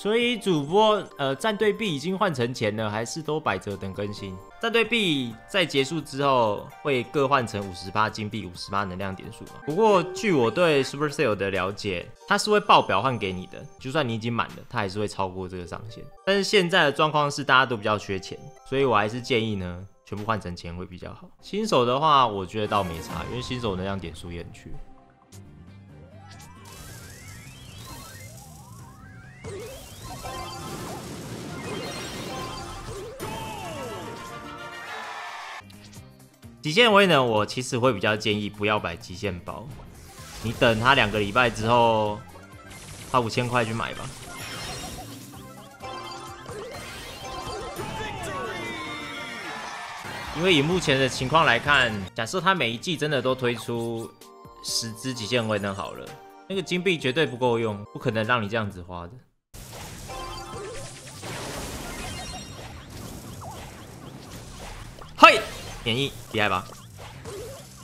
所以主播呃战队币已经换成钱了，还是都摆着等更新。战队币在结束之后会各换成五十八金币、五十八能量点数。不过据我对 Supercell 的了解，它是会报表换给你的，就算你已经满了，它还是会超过这个上限。但是现在的状况是大家都比较缺钱，所以我还是建议呢，全部换成钱会比较好。新手的话，我觉得倒没差，因为新手能量点数也很缺。极限威能，我其实会比较建议不要买极限包，你等它两个礼拜之后，花五千块去买吧。因为以目前的情况来看，假设它每一季真的都推出十只极限威能好了，那个金币绝对不够用，不可能让你这样子花的。嘿。免疫厉害吧？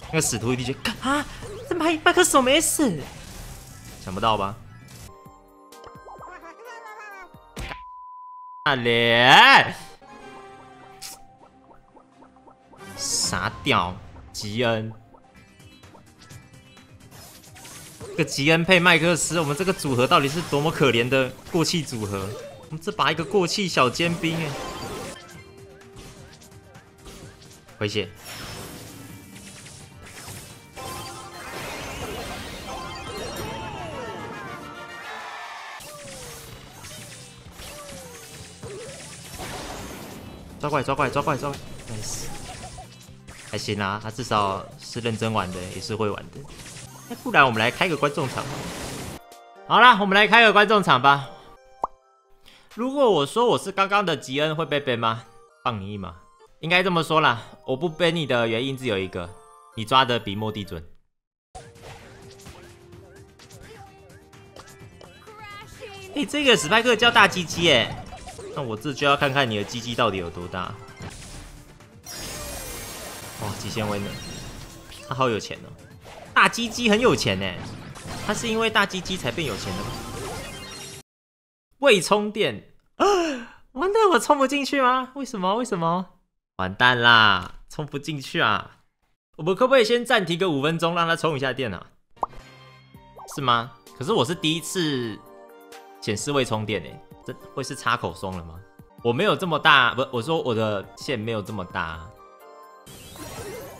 那个使徒一定觉得啊，这麦麦克手没死，想不到吧？大脸，傻屌，吉恩，这个吉恩配麦克斯，我们这个组合到底是多么可怜的过气组合？我们这把一个过气小尖兵哎。回血，抓怪抓怪抓怪抓怪，nice，还行啊，他至少是认真玩的，也是会玩的。那不然我们来开个观众场。好啦，我们来开个观众场吧。如果我说我是刚刚的吉恩，会被 ban 吗？放你一马。应该这么说啦，我不背你的原因只有一个，你抓的比莫蒂准。哎，这个史派克叫大鸡鸡哎，那我这就要看看你的鸡鸡到底有多大。哇，极限威呢，他好有钱哦，大鸡鸡很有钱呢，他是因为大鸡鸡才变有钱的吗？未充电啊，完蛋，我充不进去吗？为什么？为什么？完蛋啦，充不进去啊！我们可不可以先暂停个五分钟，让它充一下电啊？是吗？可是我是第一次显示未充电诶，这会是插口松了吗？我没有这么大，不，我说我的线没有这么大。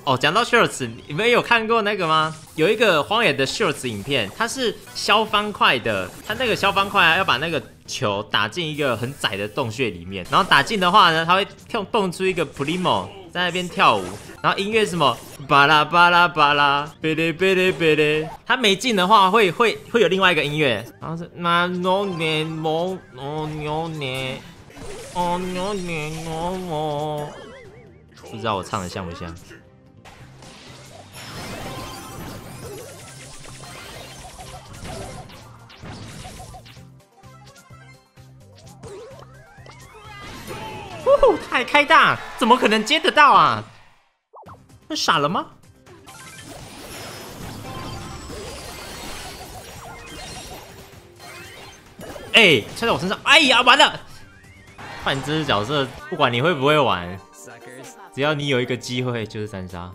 哦，讲到 shorts，你们有看过那个吗？有一个荒野的 shorts 影片，它是削方块的，它那个削方块啊，要把那个球打进一个很窄的洞穴里面，然后打进的话呢，它会跳动出一个 primo 在那边跳舞，然后音乐什么巴拉巴拉巴拉，贝勒贝勒贝勒，它没进的话会会会有另外一个音乐，然后是那牛年某哦牛年哦牛年某某，不知道我唱的像不像？哦，太开大，怎么可能接得到啊？那傻了吗？哎，踹在我身上！哎呀，完了！换只角色，不管你会不会玩，只要你有一个机会，就是三杀。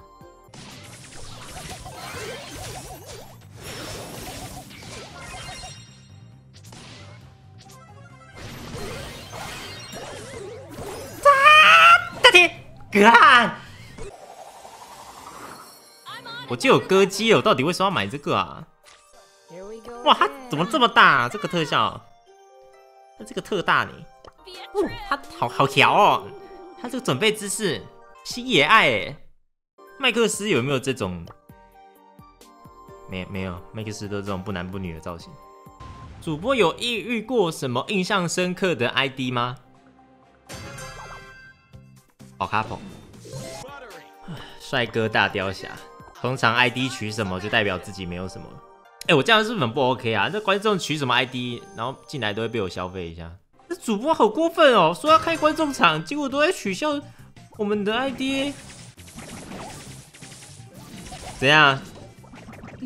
干！我就有歌姬，我到底为什么要买这个啊？哇，它怎么这么大？这个特效，它这个特大呢？哦，它好好调哦！它这个准备姿势，星野爱哎，麦克斯有没有这种？没没有，麦克斯都这种不男不女的造型。主播有遇遇过什么印象深刻的 ID 吗？好 couple，帅哥大雕侠，通常 ID 取什么就代表自己没有什么。哎，我这样是不是很不 OK 啊？那观众取什么 ID，然后进来都会被我消费一下。这主播好过分哦，说要开观众场，结果都在取笑我们的 ID。怎样？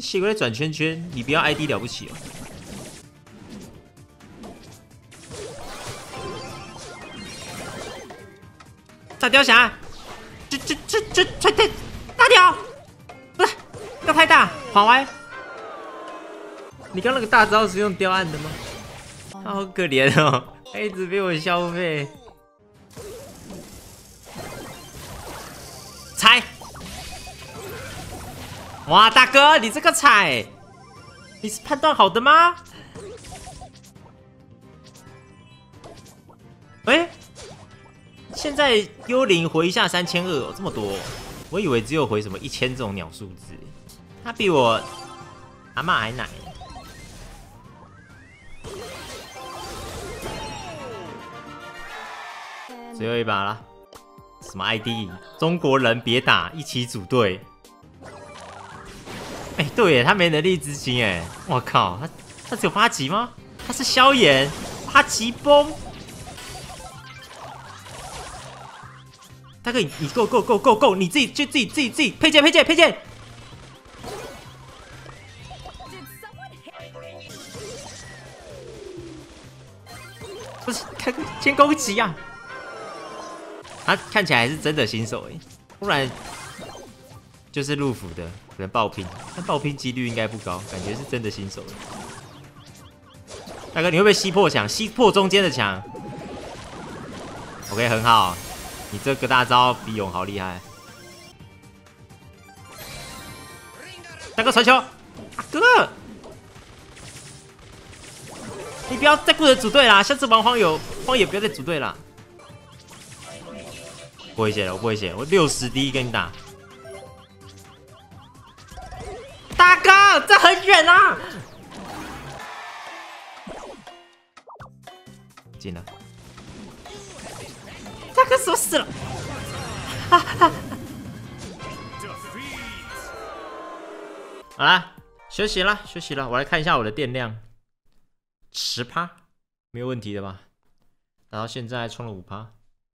写过来转圈圈，你不要 ID 了不起哦。大雕侠，这这这这这这大雕，不是要太大，跑歪。你刚那个大招是用雕按的吗？他好可怜哦，他一直被我消费。踩！哇，大哥，你这个踩，你是判断好的吗？现在幽灵回一下三千二，这么多，我以为只有回什么一千这种鸟数字。他比我阿妈还奶。最后一把了，什么 ID？中国人别打，一起组队。哎，对耶，他没能力执行哎，我靠，他他只有八级吗？他是萧炎，八级崩。大哥，你够够够够够，你自己就自己自己自己配件配件配件。不是，开个先攻击啊！他看起来还是真的新手哎，不然就是入府的，可能爆拼，但爆拼几率应该不高，感觉是真的新手。大哥，你会不会吸破墙？吸破中间的墙？OK，很好。你这个大招比勇豪厉害，大哥传球，哥，你不要再顾着组队啦，下次玩荒野荒野不要再组队了。不会写了，我不会写，我六十第一跟你打，大哥，这很远啊，进了。大哥锁死了，好啦，休息了，休息了。我来看一下我的电量，十趴，没有问题的吧？然后现在充了五趴。